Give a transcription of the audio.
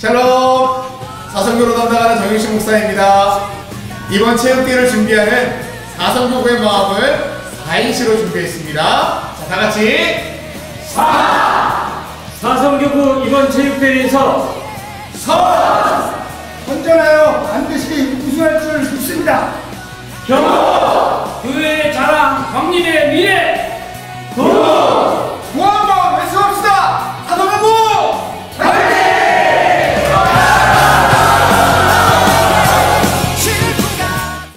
샬롬 사성교로 담당하는 정윤식 목사입니다. 이번 체육대회를 준비하는 사성교구의 마음을 4인시로 준비했습니다. 자, 다 같이 사성교구 이번 체육대회에서 헌전하여 반드시 우승할 줄 믿습니다. 경호